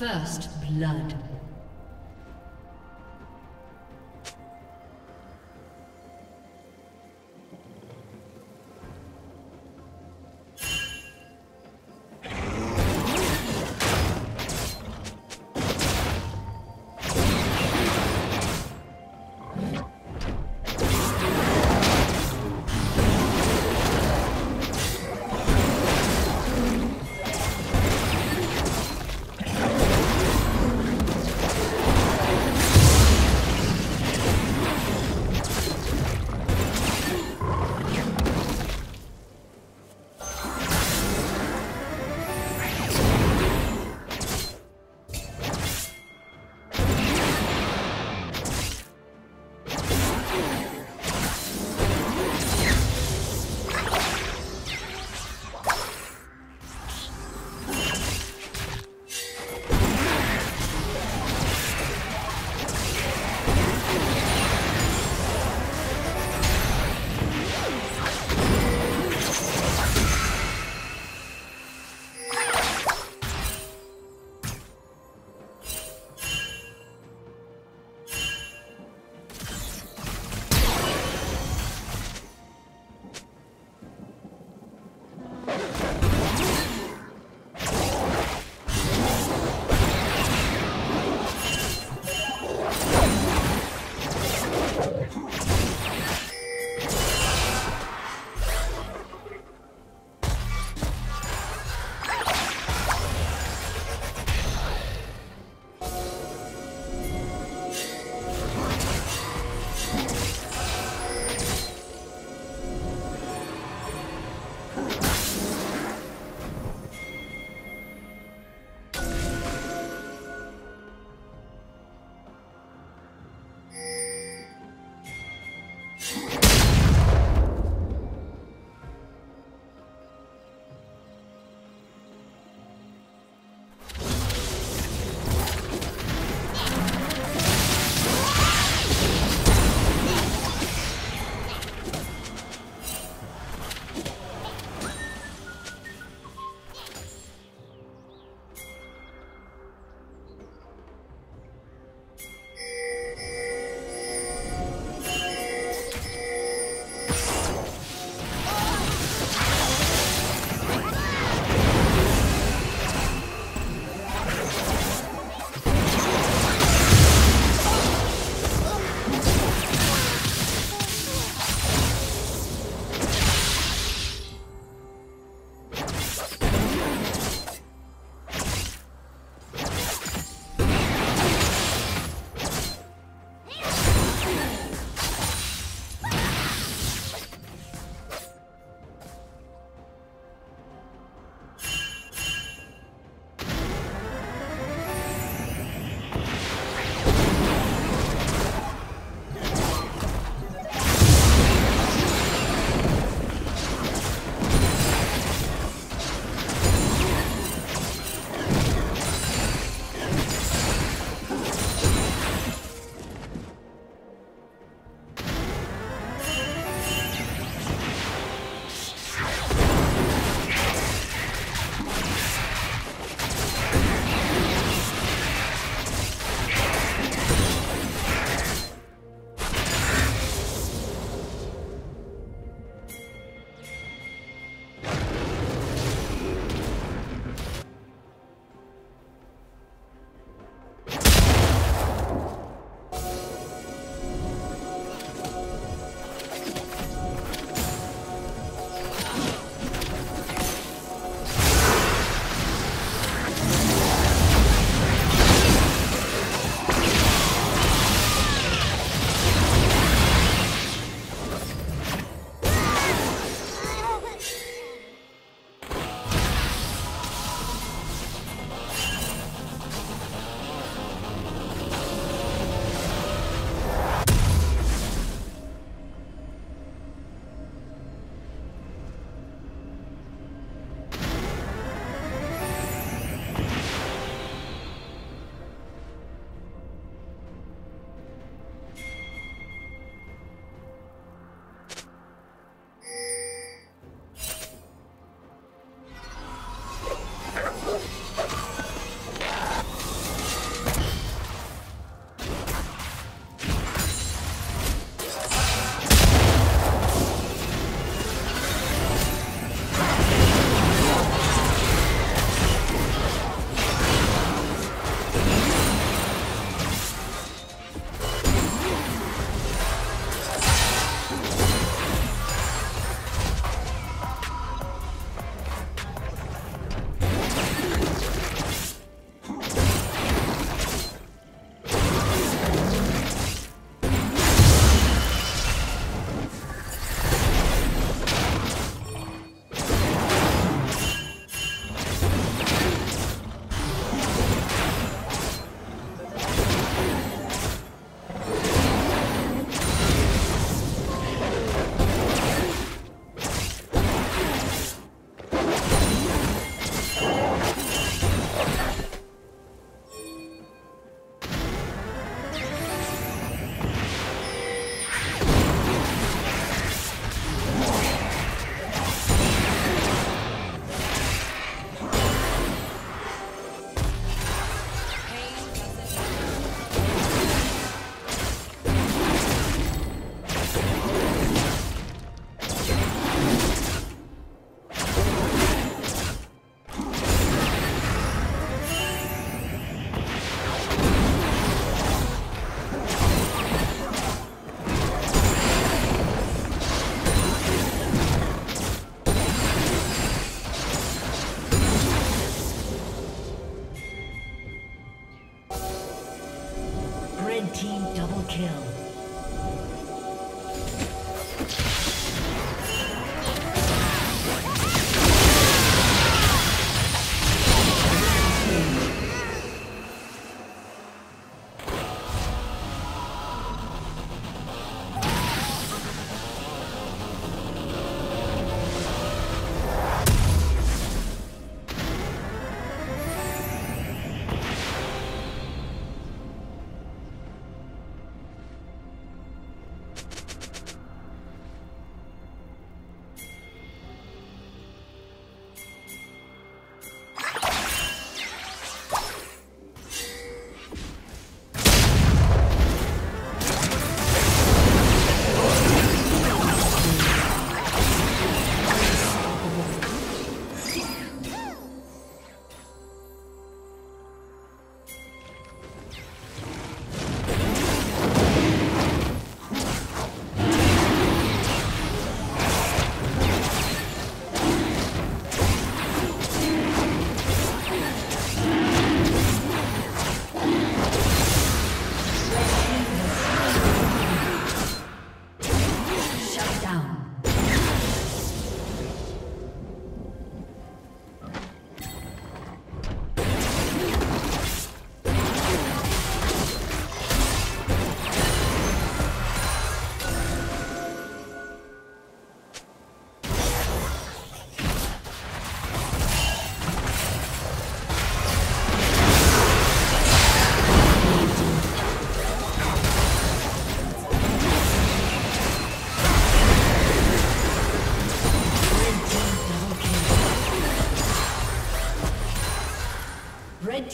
First blood.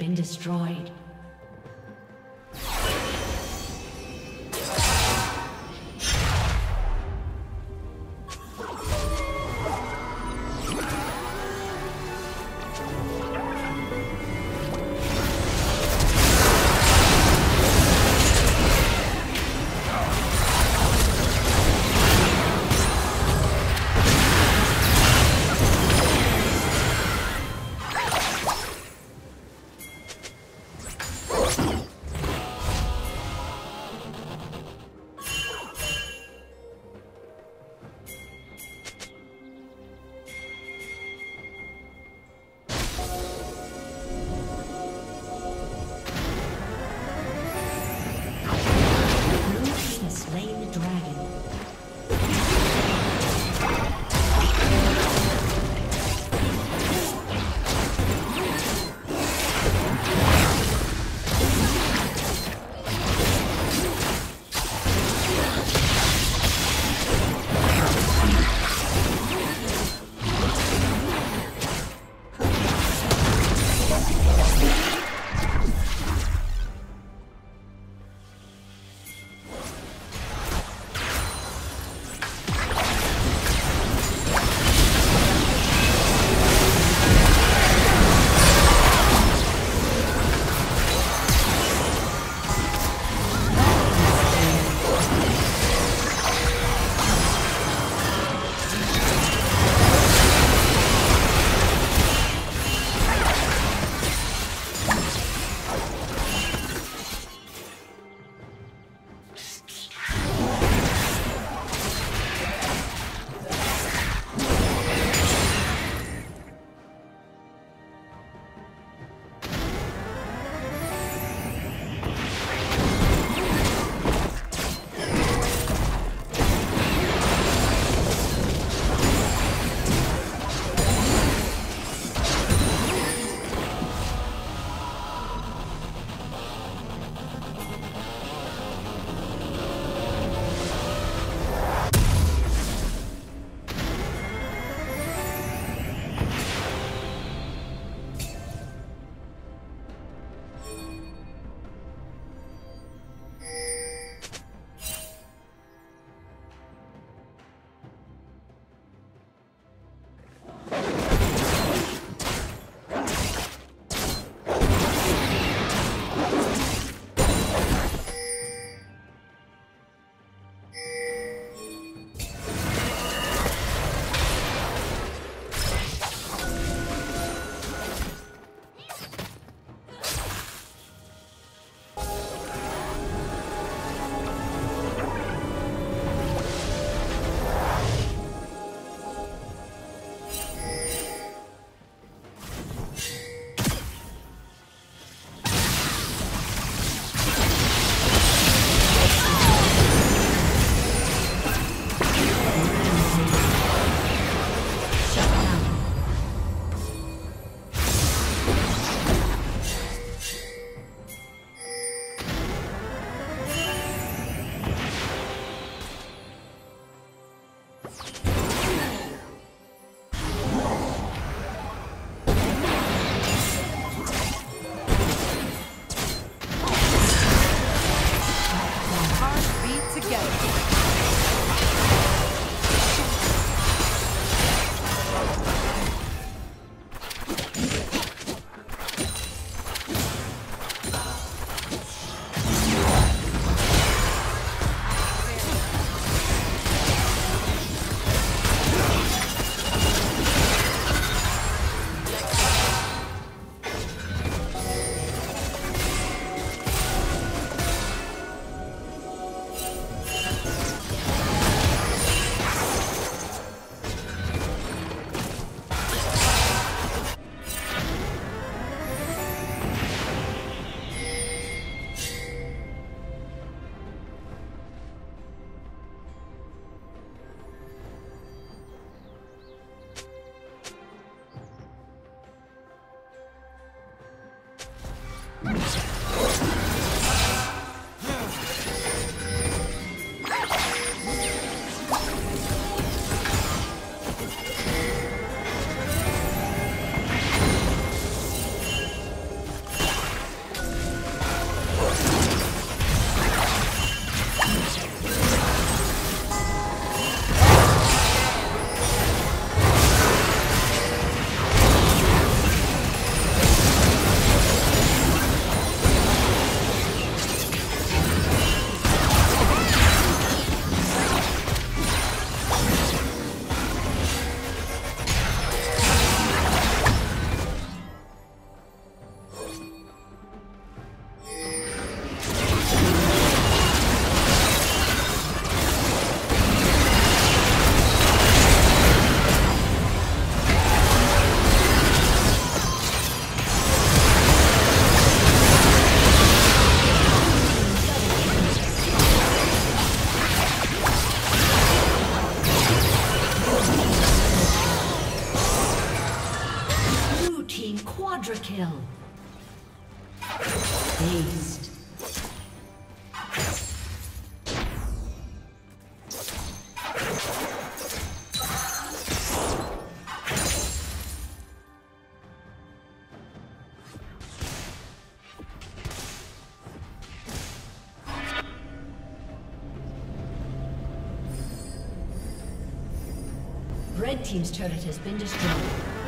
Been destroyed. Aced. Red Team's turret has been destroyed.